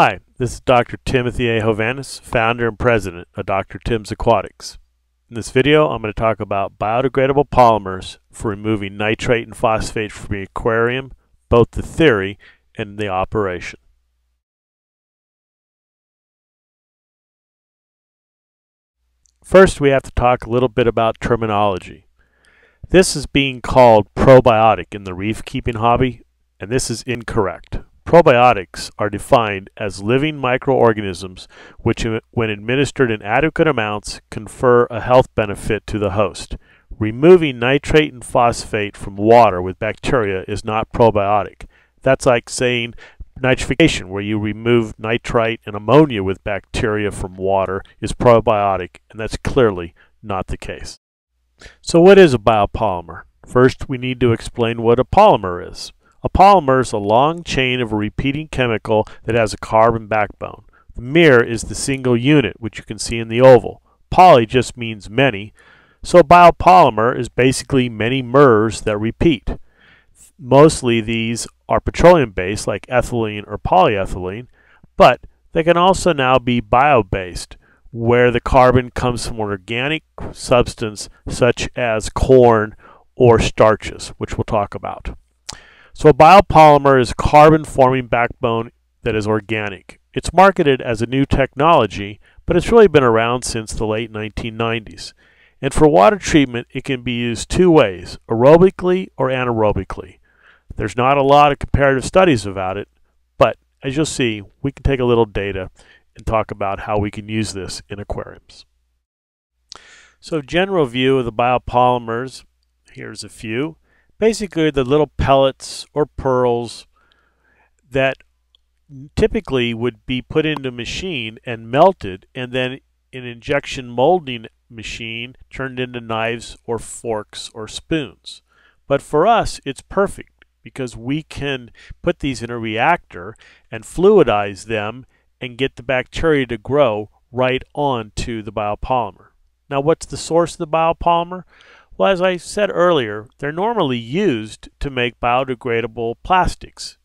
Hi, this is Dr. Timothy A. Hovanec, founder and president of Dr. Tim's Aquatics. In this video, I'm going to talk about biodegradable polymers for removing nitrate and phosphate from the aquarium, both the theory and the operation. First, we have to talk a little bit about terminology. This is being called probiotic in the reef keeping hobby, and this is incorrect. Probiotics are defined as living microorganisms which, uh, when administered in adequate amounts, confer a health benefit to the host. Removing nitrate and phosphate from water with bacteria is not probiotic. That's like saying nitrification, where you remove nitrite and ammonia with bacteria from water, is probiotic, and that's clearly not the case. So what is a biopolymer? First, we need to explain what a polymer is. A polymer is a long chain of a repeating chemical that has a carbon backbone. The mirror is the single unit, which you can see in the oval. Poly just means many, so a biopolymer is basically many mers that repeat. Mostly these are petroleum-based, like ethylene or polyethylene, but they can also now be bio-based, where the carbon comes from an organic substance such as corn or starches, which we'll talk about. So a biopolymer is a carbon-forming backbone that is organic. It's marketed as a new technology, but it's really been around since the late 1990s. And for water treatment, it can be used two ways, aerobically or anaerobically. There's not a lot of comparative studies about it, but as you'll see, we can take a little data and talk about how we can use this in aquariums. So general view of the biopolymers, here's a few basically the little pellets or pearls that typically would be put into a machine and melted and then an injection molding machine turned into knives or forks or spoons. But for us, it's perfect because we can put these in a reactor and fluidize them and get the bacteria to grow right onto the biopolymer. Now, what's the source of the biopolymer? Well, as I said earlier, they're normally used to make biodegradable plastics.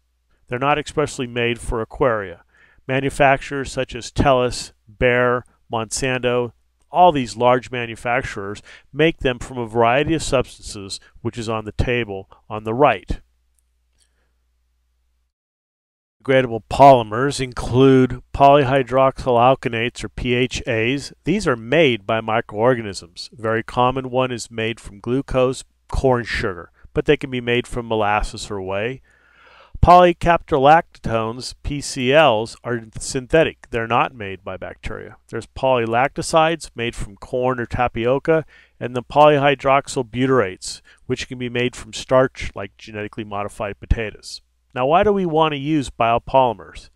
They're not expressly made for aquaria. Manufacturers such as Telles, Bayer, Monsanto, all these large manufacturers make them from a variety of substances which is on the table on the right. Biodegradable polymers include polyhydroxyalkanoates or PHAs. These are made by microorganisms. A very common one is made from glucose, corn sugar, but they can be made from molasses or whey. Polycaprolactones, PCLs, are synthetic. They're not made by bacteria. There's polylactosides made from corn or tapioca, and the polyhydroxyl butyrates, which can be made from starch like genetically modified potatoes. Now, why do we want to use biopolymers?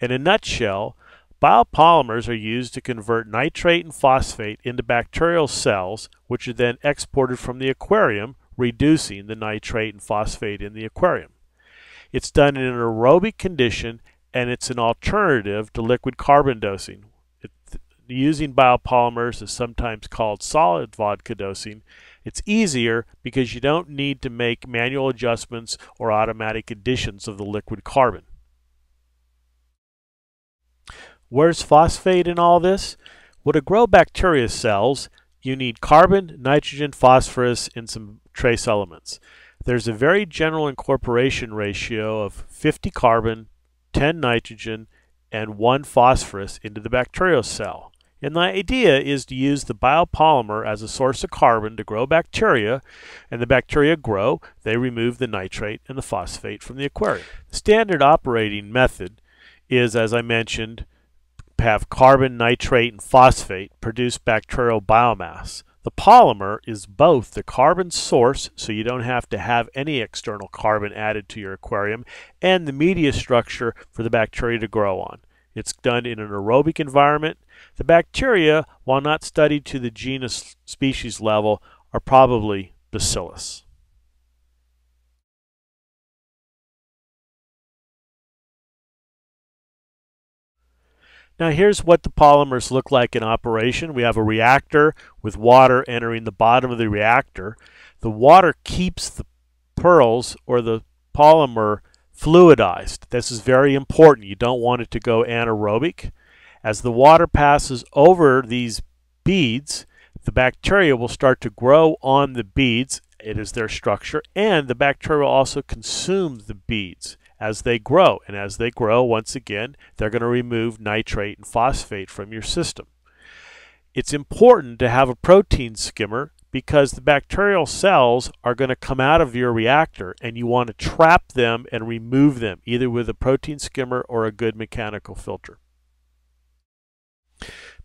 In a nutshell, biopolymers are used to convert nitrate and phosphate into bacterial cells, which are then exported from the aquarium, reducing the nitrate and phosphate in the aquarium. It's done in an aerobic condition and it's an alternative to liquid carbon dosing. It, using biopolymers is sometimes called solid vodka dosing it's easier because you don't need to make manual adjustments or automatic additions of the liquid carbon. Where's phosphate in all this? Well, to grow bacteria cells, you need carbon, nitrogen, phosphorus, and some trace elements. There's a very general incorporation ratio of 50 carbon, 10 nitrogen, and 1 phosphorus into the bacterial cell. And the idea is to use the biopolymer as a source of carbon to grow bacteria, and the bacteria grow, they remove the nitrate and the phosphate from the aquarium. Standard operating method is, as I mentioned, have carbon, nitrate, and phosphate produce bacterial biomass. The polymer is both the carbon source, so you don't have to have any external carbon added to your aquarium, and the media structure for the bacteria to grow on. It's done in an aerobic environment. The bacteria, while not studied to the genus species level, are probably bacillus. Now here's what the polymers look like in operation. We have a reactor with water entering the bottom of the reactor. The water keeps the pearls or the polymer fluidized. This is very important. You don't want it to go anaerobic. As the water passes over these beads, the bacteria will start to grow on the beads. It is their structure. And the bacteria will also consume the beads as they grow. And as they grow, once again, they're going to remove nitrate and phosphate from your system. It's important to have a protein skimmer because the bacterial cells are going to come out of your reactor and you want to trap them and remove them either with a protein skimmer or a good mechanical filter.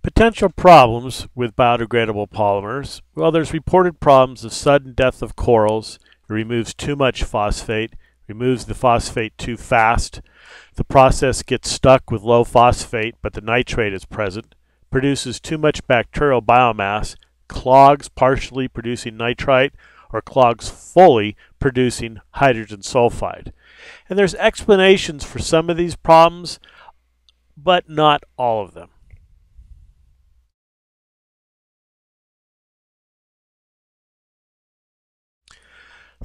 Potential problems with biodegradable polymers. Well, there's reported problems of sudden death of corals. It removes too much phosphate, removes the phosphate too fast. The process gets stuck with low phosphate, but the nitrate is present. Produces too much bacterial biomass, clogs partially producing nitrite, or clogs fully producing hydrogen sulfide. And there's explanations for some of these problems, but not all of them.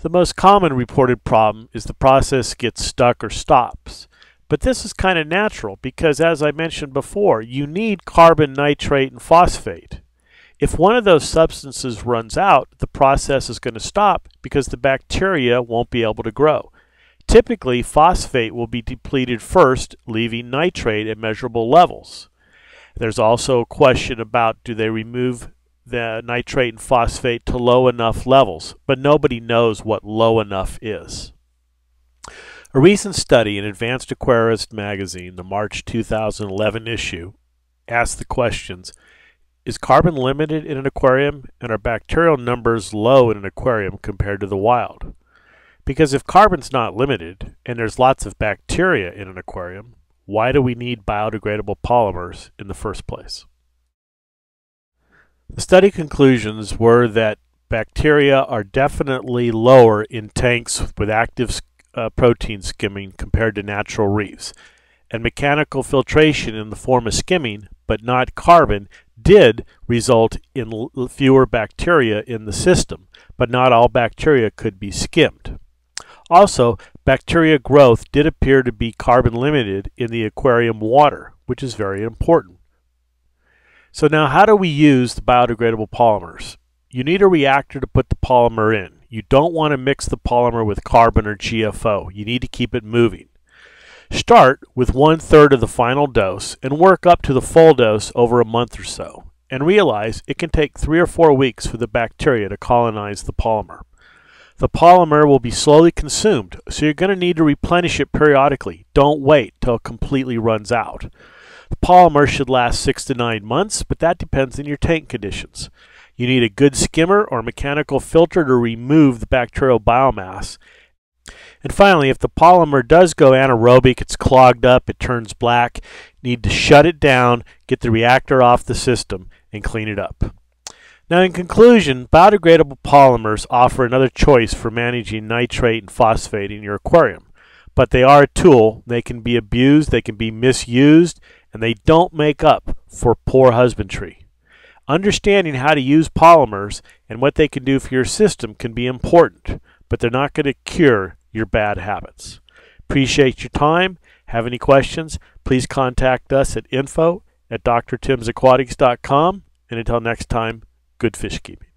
The most common reported problem is the process gets stuck or stops. But this is kind of natural because as I mentioned before, you need carbon, nitrate, and phosphate. If one of those substances runs out, the process is going to stop because the bacteria won't be able to grow. Typically, phosphate will be depleted first, leaving nitrate at measurable levels. There's also a question about do they remove the nitrate and phosphate to low enough levels, but nobody knows what low enough is. A recent study in Advanced Aquarist magazine, the March 2011 issue, asked the questions Is carbon limited in an aquarium, and are bacterial numbers low in an aquarium compared to the wild? Because if carbon's not limited, and there's lots of bacteria in an aquarium, why do we need biodegradable polymers in the first place? The study conclusions were that bacteria are definitely lower in tanks with active uh, protein skimming compared to natural reefs. And mechanical filtration in the form of skimming, but not carbon, did result in fewer bacteria in the system, but not all bacteria could be skimmed. Also, bacteria growth did appear to be carbon limited in the aquarium water, which is very important. So now how do we use the biodegradable polymers? You need a reactor to put the polymer in. You don't want to mix the polymer with carbon or GFO. You need to keep it moving. Start with one third of the final dose and work up to the full dose over a month or so. And realize it can take three or four weeks for the bacteria to colonize the polymer. The polymer will be slowly consumed, so you're going to need to replenish it periodically. Don't wait till it completely runs out. The polymer should last six to nine months, but that depends on your tank conditions. You need a good skimmer or mechanical filter to remove the bacterial biomass. And finally, if the polymer does go anaerobic, it's clogged up, it turns black, need to shut it down, get the reactor off the system, and clean it up. Now, in conclusion, biodegradable polymers offer another choice for managing nitrate and phosphate in your aquarium. But they are a tool. They can be abused, they can be misused, and they don't make up for poor husbandry. Understanding how to use polymers and what they can do for your system can be important, but they're not going to cure your bad habits. Appreciate your time. Have any questions? Please contact us at info at drtimsaquatics.com. And until next time, good fish keeping.